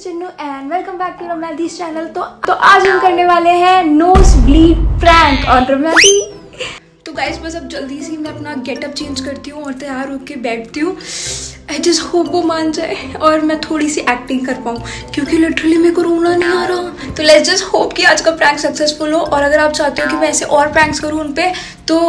Chinnu and welcome back to रमैदीज channel तो तो आज हम करने वाले हैं nose bleed prank on Ramaidi तो गाइस बस अब जल्दी से मैं अपना गेटअप चेंज करती हूँ और तैयार होके बैठती हूँ। आई जस्ट होप वो मान जाए और मैं थोड़ी सी एक्टिंग कर पाऊँ, क्योंकि लिटरली मेरे को रोना नहीं आ रहा। तो लेट्स जस्ट होप कि आज का प्रैंक सक्सेसफुल हो और अगर आप चाहते हो कि मैं ऐसे और प्रैंक्स करूँ उन पे तो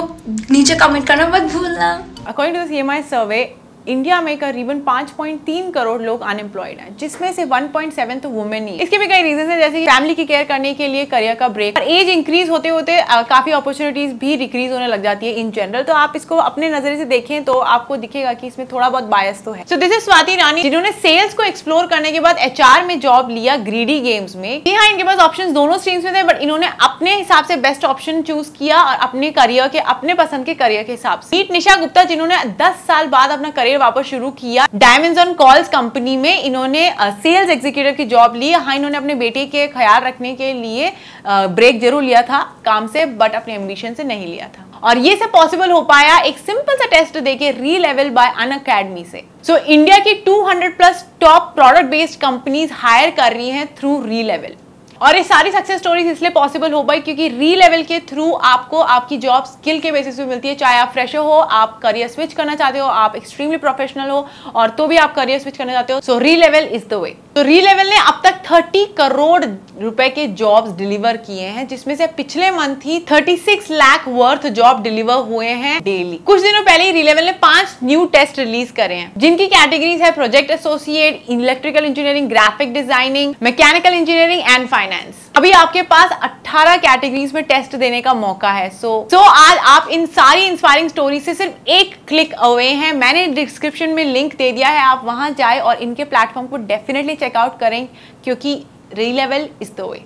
नीचे कमेंट करना मत भूलना। According to CMI survey India में करीबन 5.3 करोड़ लोग अनएम्प्लॉयड हैं, जिसमें से 1.7 तो वुमेन ही इसके भी कई रीजन है, जैसे फैमिली की केयर करने के लिए करियर का ब्रेक और एज इंक्रीज होते होते काफ़ी अपॉर्चुनिटीज़ भी डिक्रीज होने लग जाती है इन जनरल तो आप इसको अपने नज़रिए से देखें तो आपको दिखेगा कि इसमें थोड़ा बहुत बायस तो है। So this is Swati Rani जिन्होंने सेल्स को एक्सप्लोर करने के बाद एचआर में जॉब लिया ग्रीडी गेम्स में। जी हाँ इनके पास ऑप्शन दोनों स्ट्रीम्स में थे बट इन्होंने अपने हिसाब से बेस्ट ऑप्शन चूज़ किया और अपने करियर के, अपने पसंद के करियर के हिसाब से। निशा गुप्ता, जिन्होंने दस साल बाद अपना करियर वापस शुरू किया। किया डायमंड ऑन कॉल्स कंपनी में इन्होंने सेल्स एग्जीक्यूटिव की जॉब ली। हाँ इन्होंने अपने बेटे के ख्याल रखने के लिए ब्रेक ज़रूर लिया था काम से बट अपने एम्बिशन से नहीं लिया था। और ये सब पॉसिबल हो पाया एक सिंपल सा टेस्ट देके री लेवल बाय अन अकेडमी से। सो so, इंडिया की 200 plus top product based companies hire कर रही हैं थ्रू री लेवल और ये सारी सक्सेस स्टोरीज इसलिए पॉसिबल हो पाई क्योंकि री लेवल के थ्रू आपको आपकी जॉब स्किल के बेसिस पे मिलती है। चाहे आप फ्रेशर हो, आप करियर स्विच करना चाहते हो, आप एक्सट्रीमली प्रोफेशनल हो, और तो भी आप करियर स्विच करना चाहते हो। सो री लेवल इज़ द वे तो री लेवल ने अब तक 30 करोड़ रुपए के जॉब्स डिलीवर किए हैं, जिसमें से पिछले मंथ ही 36 लाख वर्थ जॉब डिलीवर हुए हैं डेली कुछ दिनों पहले ही री लेवल ने पाँच न्यू टेस्ट रिलीज़ करे हैं, जिनकी कैटेगरीज है project associate electrical engineering graphic designing mechanical engineering and finance अभी आपके पास 18 कैटेगरीज में टेस्ट देने का मौका है. सो so, सो so आज आप इन सारी इंस्पायरिंग स्टोरी से सिर्फ़ एक क्लिक अवे हैं. मैंने डिस्क्रिप्शन में लिंक दे दिया है. आप वहाँ जाए और इनके प्लेटफॉर्म को डेफिनेटली चेकआउट करें क्योंकि Relevel is the way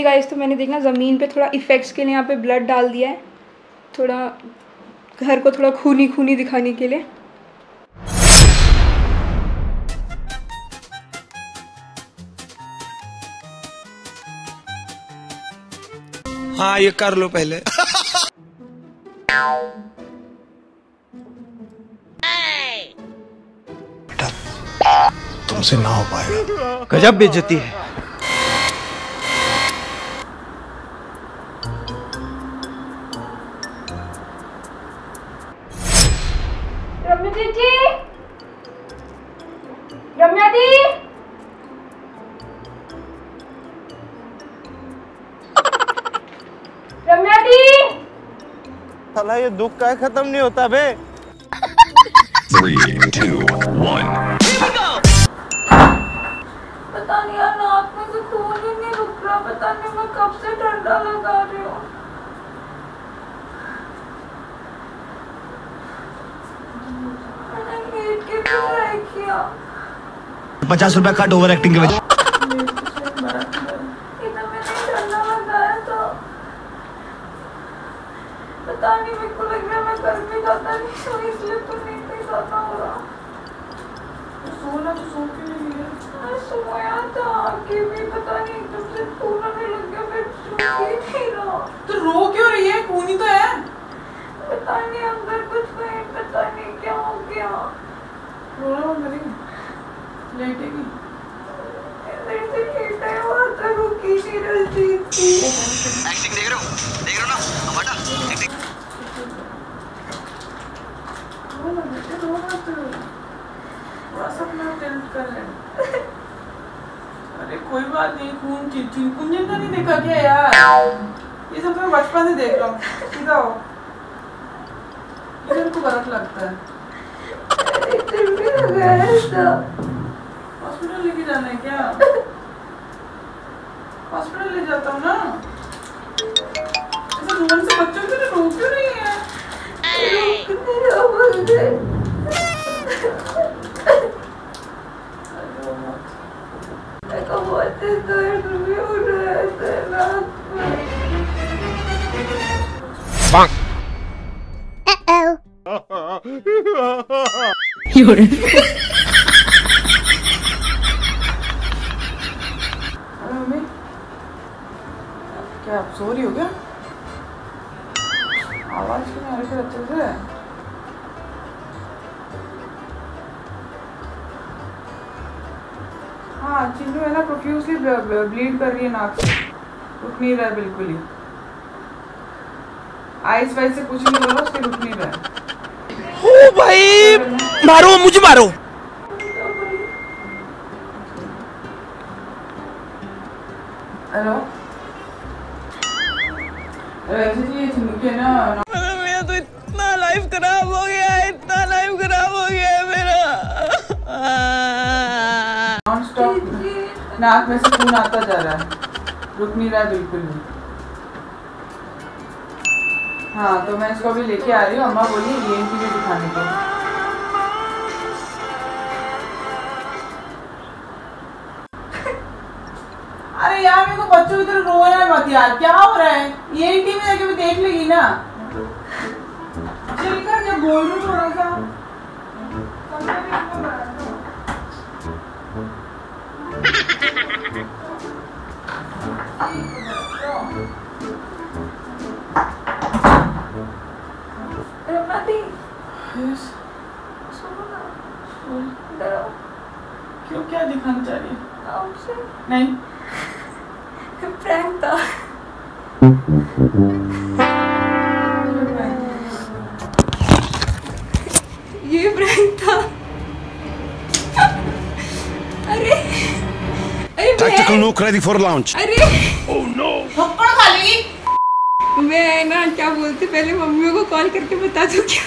okay guys तो मैंने देखना ज़मीन पे थोड़ा इफ़ेक्ट्स के लिए यहाँ पे ब्लड डाल दिया है। थोड़ा घर को थोड़ा खूनी खूनी दिखाने के लिए। हाँ ये कर लो पहले। तुमसे ना हो पाएगा। गजब बेइज्जती है। रम्या दीदी रम्या दी रम्या दी साला ये दुख का खत्म नहीं होता बे। Three, two, one. पता नहीं यार नाक में से खून ही नहीं रुक रहा पता नहीं मैं कब से ठंडा लगा रही हूँ मैंने मीट के क्यों ट्राई किया पचास रुपया कट ओवर एक्टिंग की वजह तो पता नहीं रोना बंद लेटेगी। ऐसे लेटा है वहाँ तक रुकी नहीं रहती थी। एक्टिंग देख रहे हो? देख रहे हो ना? हमारा एक्टिंग रोना बेटे रोना तो थोड़ा अपना टेंट कर ले अरे कोई बात नहीं खून थी कुंजन नहीं देखा क्या यार? ये सब तो मैं बचपन से देख रहा हूँ। सीधा हो गलत लगता है। हॉस्पिटल लेके जाना है क्या? मम्मी आप सो रही हो क्या आवाज़ क्यों आ रही अच्छे से हाँ चिन्नू है ना प्रोफ्यूसली ब्लीड कर रही है नाक से रुक नहीं रहा है बिल्कुल ही。आइस वाइस से कुछ नहीं बोला उसके रुक नहीं रहा। है ओ भाई! मारो मुझे मारो। हेलो? ना मेरा तो इतना लाइफ खराब हो गया है इतना लाइफ खराब हो गया है मेरा। नॉन स्टॉप नाक में से खून आता जा रहा है। रुक नहीं रहा बिल्कुल भी। हाँ तो मैं इसको अभी लेके आ रही हूँ। अम्मा बोली ये भी दिखाने को। यार क्या हो रहा है? ये में जाके भी देख लेगी ना? चल कर जब बोल रही थोड़ा सा Yes. क्यों क्या दिखाना चाह रही है? नहीं। प्रैंक था। ये प्रैंक था। अरे अरे Tactical मैं nuke ready for launch. अरे। थप्पड़ खा लेगी मैं ना क्या बोलती पहले मम्मी को कॉल करके बता दूँ क्या?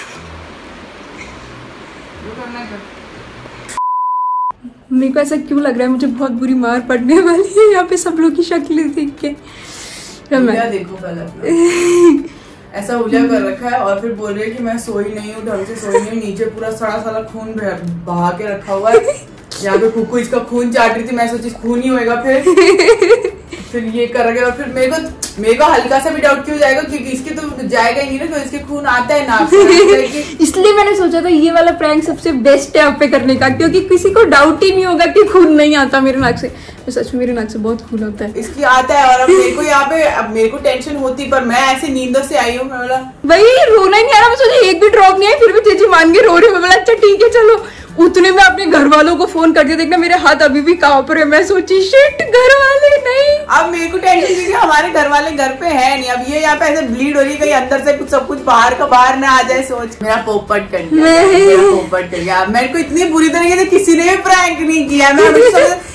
मेरे को ऐसा क्यों लग रहा है मुझे बहुत बुरी मार पड़ने वाली है यहाँ पे सब लोग की शक्लें देख के। देखो पहले अपना। ऐसा उलिया कर रखा है और फिर बोल रहे है कि मैं सोई नहीं हूँ ढंग से सोई नहीं हूँ नीचे पूरा सड़ा सड़ा खून बहा के रखा हुआ है यहाँ पे कुकू इसका खून चाट रही थी मैं सोची खून ही होएगा फिर फिर ये कर रखे और फिर मेरे को मेरे को हल्का सा भी डाउट क्यों जाएगा? क्योंकि इसके तो जाएगा ही नहीं ना क्योंकि इसके खून आता है नाक से इसलिए मैंने सोचा था ये वाला प्रैंक सबसे बेस्ट है आप पे करने का क्योंकि किसी को डाउट ही नहीं होगा कि खून नहीं आता मेरे नाक से। तो सच में मेरे नाक से बहुत खून आता है। इसकी आता है और अब मेरे को यहाँ पे अब मेरे को टेंशन होती पर मैं ऐसे नींदों से आई हूँ मैं बोला भाई रोना ही नहीं आ रहा मैं सोचा एक भी ड्रॉप नहीं है फिर भी चीची मान के रो रही हूँ मैं बोला अच्छा ठीक है चलो। उतने में अपने घर वालों को फ़ोन कर दिया देखना मेरे हाथ अभी भी काँप रहे हैं। मैं सोची शिट घर वाले नहीं। अब मेरे को टेंशन थी कि हमारे घर वाले घर पे है नहीं। अब ये यहाँ पे ऐसे ब्लीड हो रही है कहीं अंदर से कुछ सब कुछ बाहर का बाहर ना आ जाए सोच। मेरा पोपट कर पोपट कर गया मेरे को इतनी बुरी तरीके से किसी ने भी प्रैंक नहीं किया। मैं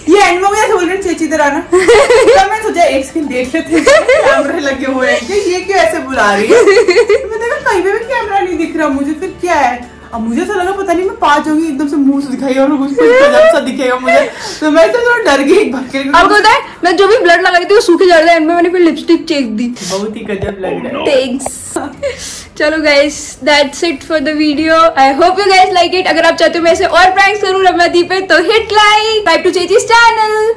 ये एंड में मुझे बोल रही चेची आना तब मैं सोचा एक सेकंड देख लेते कैमरे लगे हुए हैं। ये क्यों ऐसे बुला रही है? मैं देखा कहीं पे भी कैमरा नहीं दिख रहा मुझे फिर क्या है? अब मुझे ऐसा लगा पता नहीं मैं पाँच होगी एकदम से मुँह से दिखाई और कुछ कुछ सा दिखेगा मुझे। तो मैं तो थोड़ा डर गई आपको पता है मैं जो भी ब्लड लगाई थी वो सूखे जा रहा है में मैंने फिर लिपस्टिक चेक दी बहुत ही गजब लग रहा है। थैंक्स चलो guys that's it for the video I hope you guys like it अगर आप चाहते हो मैं ऐसे और प्रैंक्स करूँ रमना दी पे तो हिट लाइक टाइप टू चेजीज चैनल